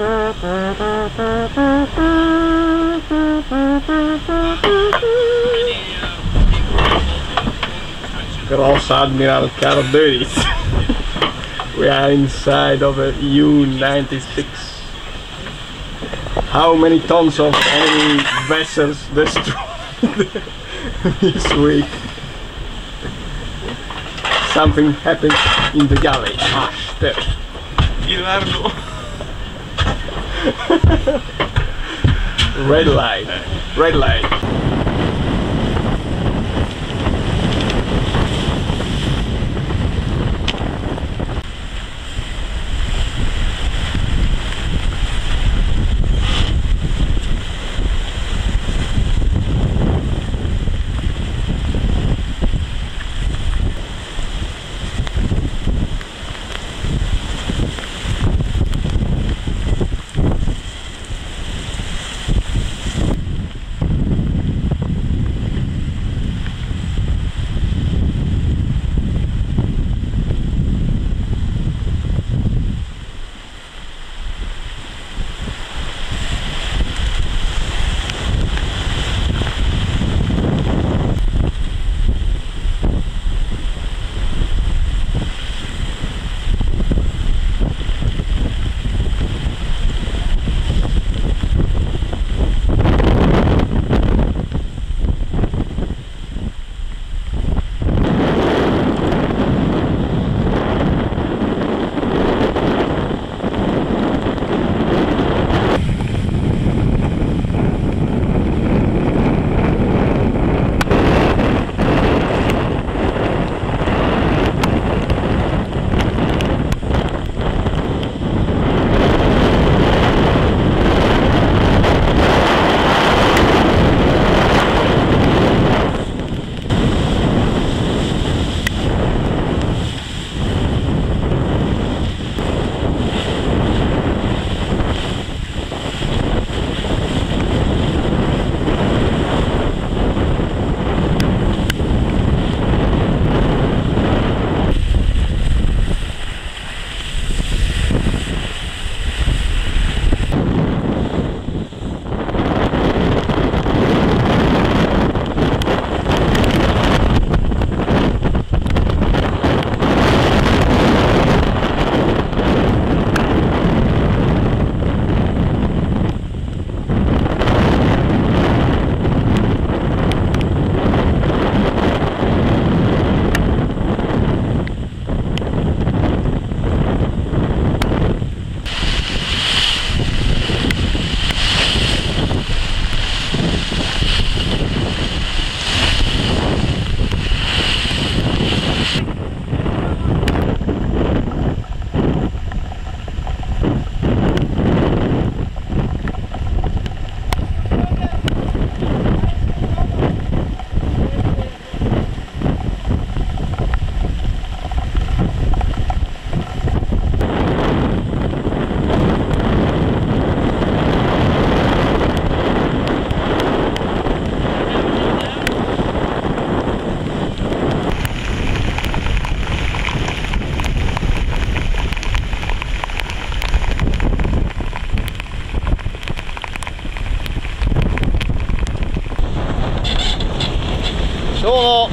Gross Admiral Carderis. we are inside of a U-96. How many tons of enemy vessels destroyed this week? Something happened in the galley. Ah, there. Red light. Red light.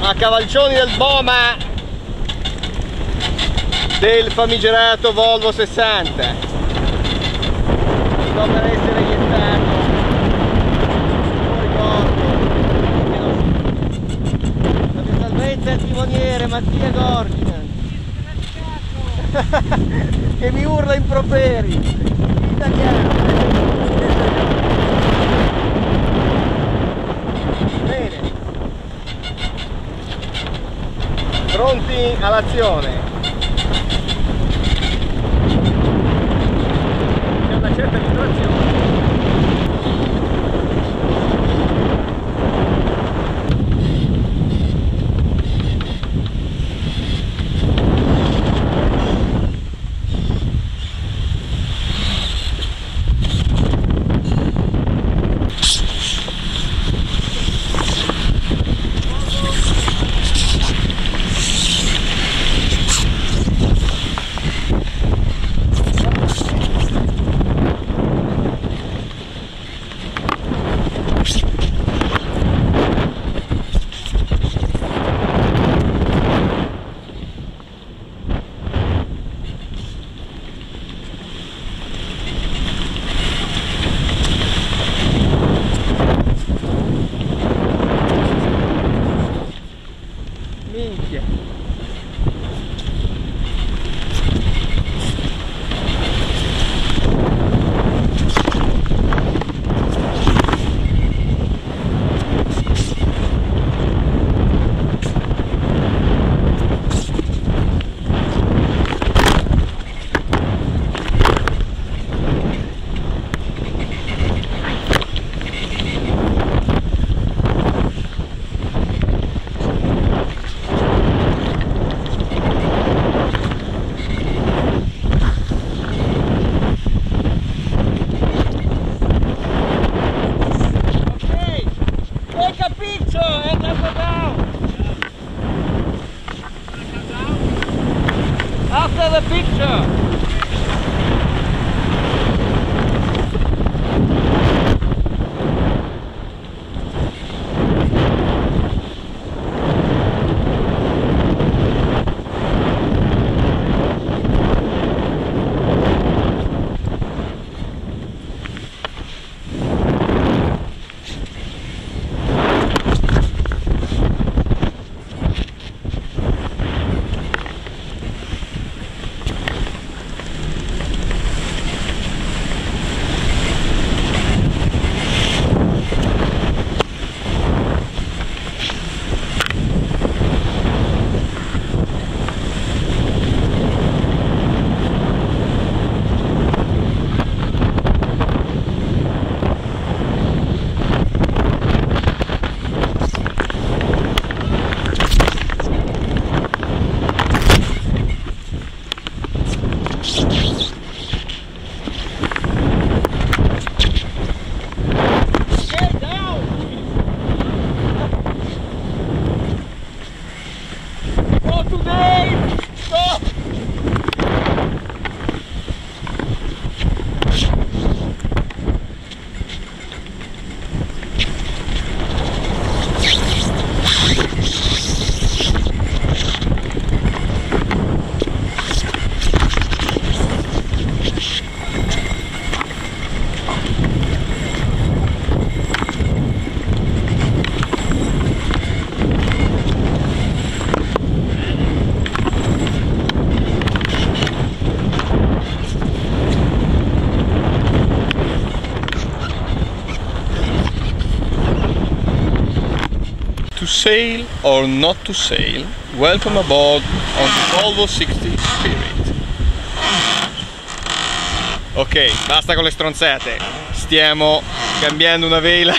A cavalcioni del Boma del famigerato Volvo 60 sto per essere iettato non ricordo. La salvezza il timoniere Mattia Gorgian che mi urla improperi italiano pronti all'azione 面一点。another picture. Sail or not to sail, welcome aboard on the Volvo 60 Spirit. Ok, basta con le stronzate. Stiamo cambiando una vela.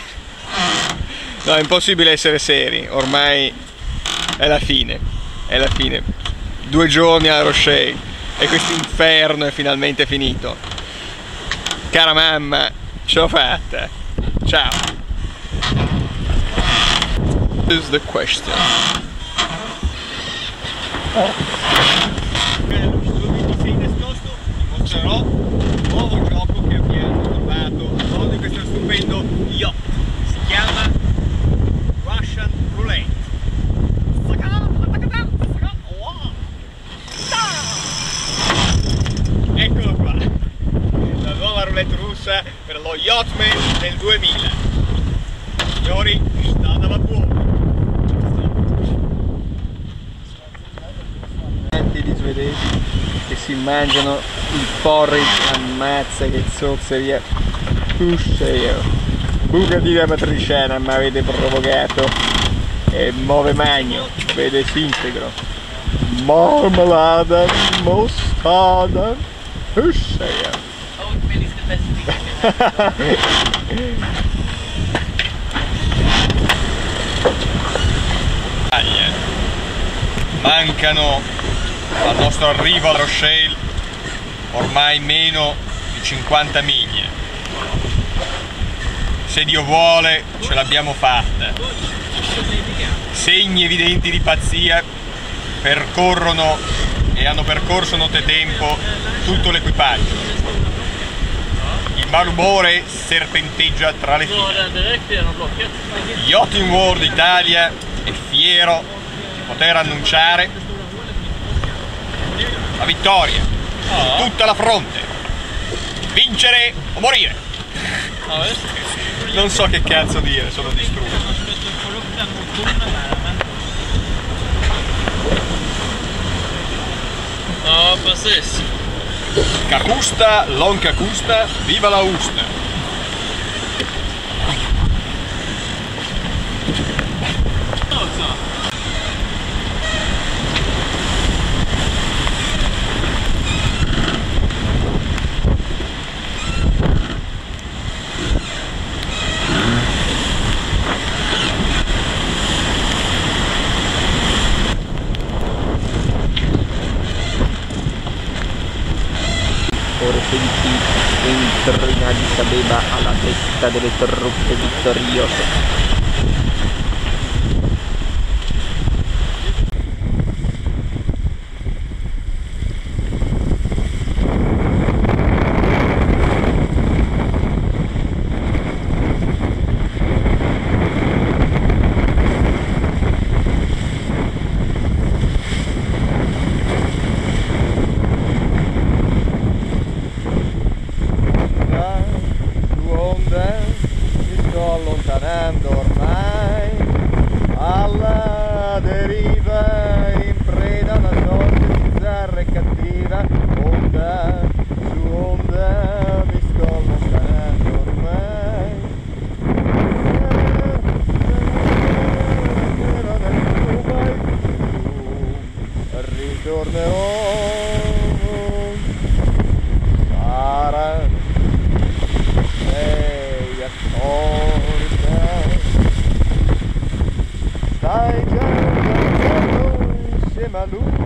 No, è impossibile essere seri, ormai è la fine. È la fine. Due giorni a Rochelle e questo inferno è finalmente finito. Cara mamma, ce l'ho fatta. Ciao. Is the question. Mostrerò che abbiamo trovato a questo stupendo yacht. Si chiama Russian Roulette. Eccolo qua, la nuova roulette russa per lo Yachtman del 2000. Signori, si mangiano il porridge, ammazza che zozzeria. Puscia io. Bucati da matriciana mi avete provocato. E muove magno, vede integro. Marmelada, mostarda. Italia. Mancano al nostro arrivo a Rochelle ormai meno di 50 miglia. Se Dio vuole ce l'abbiamo fatta. Segni evidenti di pazzia percorrono e hanno percorso nottetempo tutto l'equipaggio. Il malumore serpenteggia tra le file. Yachting World Italia è fiero di poter annunciare la vittoria su tutta la fronte. Vincere o morire. Non so che cazzo dire, sono distrutto. Ja, precis. Cacusta, Lon Cacusta, viva la Usta! Ora senti entro in Addis Abeba alla testa delle truppe vittoriose. Hallo.